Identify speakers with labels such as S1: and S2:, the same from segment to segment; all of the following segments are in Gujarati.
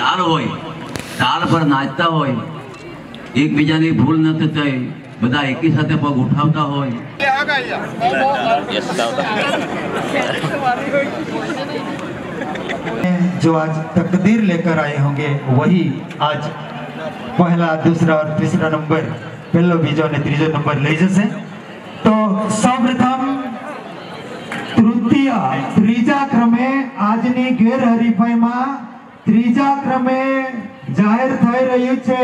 S1: તાલ હોય તાલ પર નાચતા હોય એકબીજાની ભૂલ નથી થઈ બધા એકી સાથે પગ ઉઠાવતા હોય
S2: जो आज तकदीर लेकर आए होंगे वही आज पहला दूसरा और तीसरा नंबर પહેલો બીજો અને ત્રીજો નંબર લઈ જશે તો સૌપ્રથમ તૃતીય ત્રીજા ક્રમે આજની ગેરહરીફાઈમાં ત્રીજા ક્રમે જાહેર થઈ રહ્યું છે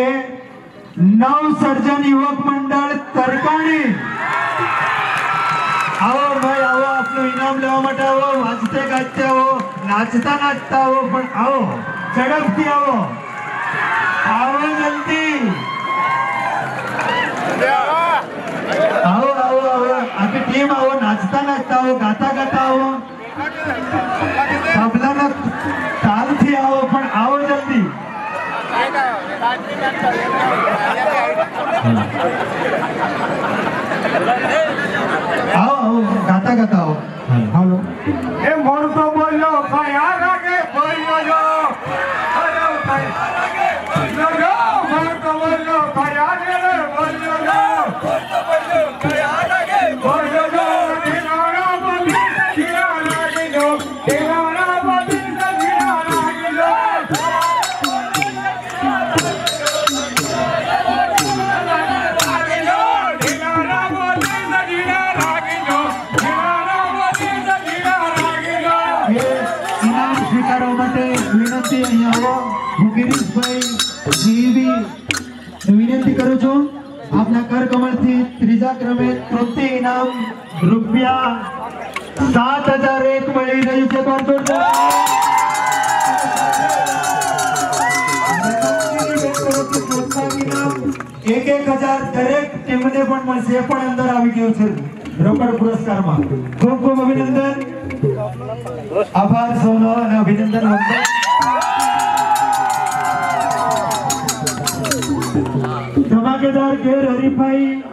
S2: નવ સર્જન યુવક મંડળ તરકાણી. આવો ભાઈ, આવો આપનું ઇનામ લેવા માટે આવો વાંચતે ગાજતે આવો, નાચતા નાચતા આવો, પણ આવો, ઝડપથી આવો. આવો જલ્દી. આવો આવો આવો. આખી ટીમ આવો, નાચતા નાચતા આવો, ગાતા ગાતા આવો આવો ગાતા ગાતા આવો. હાલો.
S3: એમ મોડતો
S2: હું ગિરીશભાઈ વિનંતી કરું છું, આપના કર ત્રીજા ક્રમે તૃતીય ઇનામ રૂપિયા સાત હજાર એક મળી રહ્યું છે. એક એક હજાર દરેક ટીમને પણ મળશે પણ અંદર આવી ગયું છે. રોકડ પુરસ્કારમાં. ખૂબ ખૂબ અભિનંદન. આભાર સોનો અને અભિનંદન. ધમાકેદાર ઘેર હરીફાઈ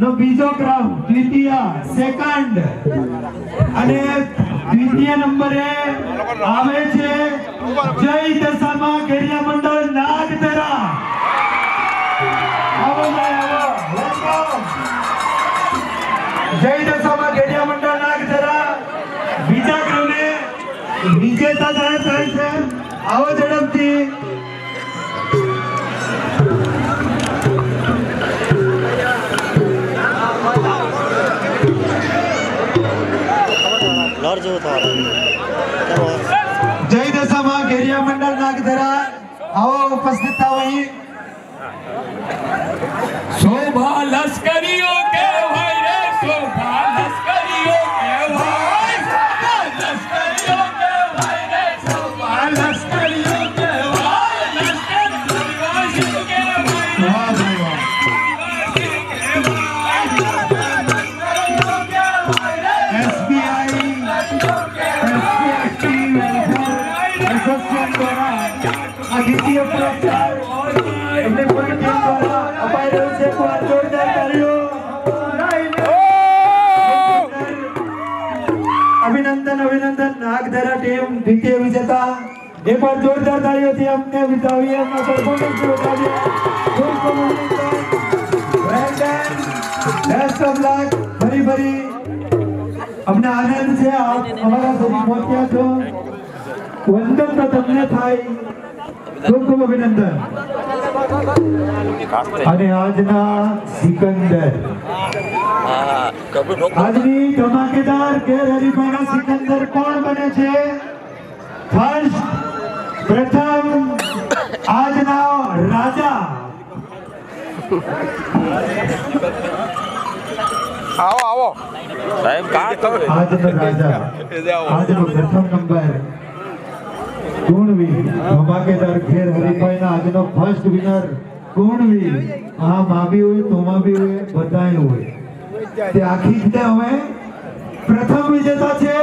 S2: નો બીજો ક્રમ દ્વિતીય સેકન્ડ અને દ્વિતીય નંબરે આવે છે જય દશામાં ઘેરિયા મંડળ નાગધરા. જય દશામાં ઘેરિયા મંડળ નાગધરા. બીજા ક્રમે વિજેતા જાહેર થાય છે. આવો ઝડપથી.
S4: લોર જેવું થવા
S2: જય દશામાં ઘેરિયા મંડળ નાગધરા. આવો ઉપસ્થિત થાવ અહીં. આ દ્વિતીય એમને પૂરી ટીમ અપાઈ રહ્યો છે. તો જોરદાર તાળીઓ અભિનંદન અભિનંદન. નાગધરા ટીમ દ્વિતીય વિજેતા એ પણ જોરદાર તાળીઓથી અમને વિતાવીએ એમના પરફોર્મન્સ બેસ્ટ ઓફ લક ફરી ફરી. અમને આનંદ છે. આપ અમારા સુધી પહોંચ્યા છો. વંદન તો તમને થાય. ખૂબ ખૂબ અભિનંદન. અને આજના સિકંદર. આજની ધમાકેદાર ગેરહરીફાઈના સિકંદર કોણ બને છે? ફર્સ્ટ પ્રથમ આજના રાજા.
S5: આવો આવો.
S2: આજનો રાજા. આજનો પ્રથમ નંબર કુણવી ધમાકેદાર ખેર હરીફાઈના આજનો ફર્સ્ટ વિનર કુણવી. આ માં બી હોય તોમાં બી હોય બધાય હોય. તે આખી રીતે હવે પ્રથમ વિજેતા છે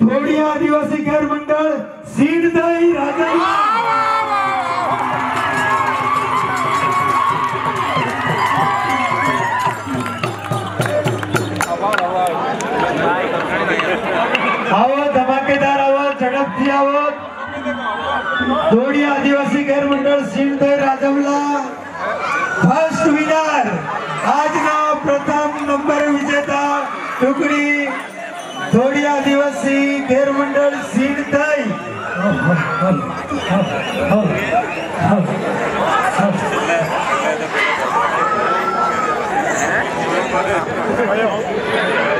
S2: થોડી આદિવાસી ખેર મંડળ સીડદઈ રાજા આવો, ધમાકેદાર આવો, ઝડપથી આવો. જોડી આદિવાસી ગેર મંડળ સિંહભાઈ રાજમલા. ફર્સ્ટ વિનર આજના પ્રથમ નંબર વિજેતા ટુકડી જોડી આદિવાસી ગેર મંડળ સિંધઈ
S3: એ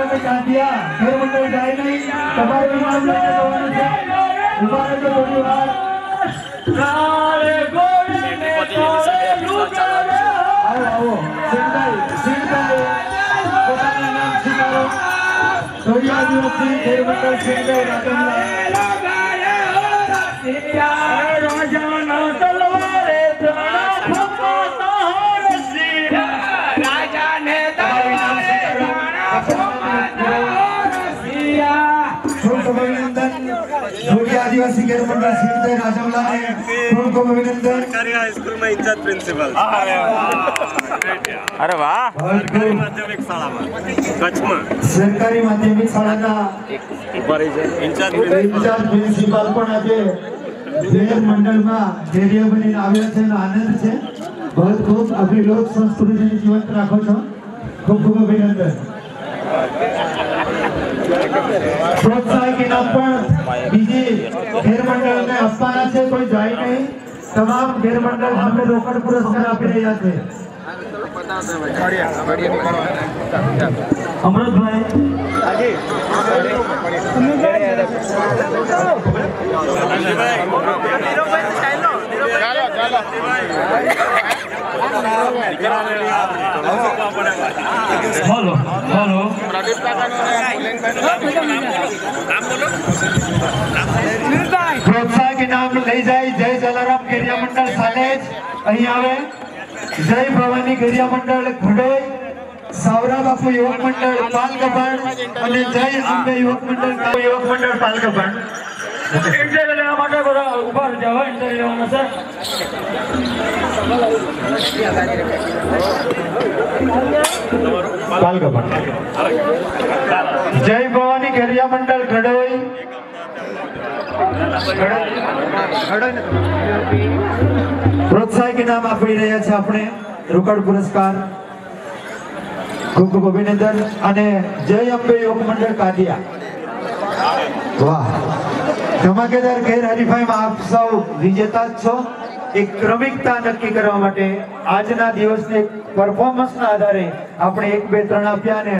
S2: સાંગોવાલ અને કાંધિયા. ગેર મંડળ જાય નહીં. તમારું ઇનામ લઈને જવાનું છે. ઊભા રહેજો થોડી વાર.
S3: કાળે ગોળે ને કાળે લુગડે
S2: આવો, આવો. સિંધાઈ, સિંધાઈ. પોતાનું નામ સ્વીકારો. થોડી આદિવાસી ગેર મંડળ સિંધાઈ રાજમલા.
S3: રાજાના તલવારે ત્રણ
S2: ખૂબ ખૂબ અભિનંદન. થોડી આદિવાસી ગેર મંડળ સિંધાઈ રાજમલાને ખૂબ ખૂબ स्कूल
S4: में इज्जत प्रिंसिपल પ્રિન્સિપલ.
S5: અરે વાહ.
S2: माध्यमिक
S4: માધ્યમિક શાળામાં કચ્છમાં.
S2: સરકારી માધ્યમિક શાળાના
S4: ઇન્ચાર્જ પ્રિન્સિપલ.
S2: ઇન્ચાર્જ પ્રિન્સિપાલ પણ આજે ગેર મંડળમાં ધૈર્ય બનીને આવ્યા છે આનંદ છે. બહુ ખૂબ આપણી લોક સંસ્કૃતિને જીવંત રાખો છો. ખૂબ ખૂબ અભિનંદન. પ્રોત્સાહક ઇનામ પણ બીજી મંડળને આપવાના છે કોઈ જાય નહીં. તમામ ગેર મંડળ સામે રોકડ પુરસ્કાર આપી રહ્યા છે. અમૃતભાઈ.
S3: હલો હલો
S2: પ્રોત્સાહક ઇનામ લઈ જાય જય જલારામ ગેરિયા મંડળ સાલેજ અહીં આવે જય ભવાની ગેરિયા મંડળ ઘડોઈ સાવરા બાપુ યુવક મંડળ પાલગભણ અને જય અંબે યુવક મંડળ યુવક મંડળ પાલગભણ
S3: ઇન્ટરવ્યુ લેવા માટે
S2: જય ભવાની ગેરિયા મંડળ ઘડોઈ પ્રોત્સાહક ઇનામ આપી રહ્યા છે આપણે. રોકડ પુરસ્કાર, ખૂબ ખૂબ અભિનંદન અને જય અંબે યોગ મંડળ કાદિયા વાહ. ધમાકેદાર ગેર હરીફાઈમાં આપ સૌ વિજેતા છો. એક ક્રમિકતા નક્કી કરવા માટે આજના દિવસને પરફોર્મન્સના આધારે આપણે એક બે ત્રણ આપ્યા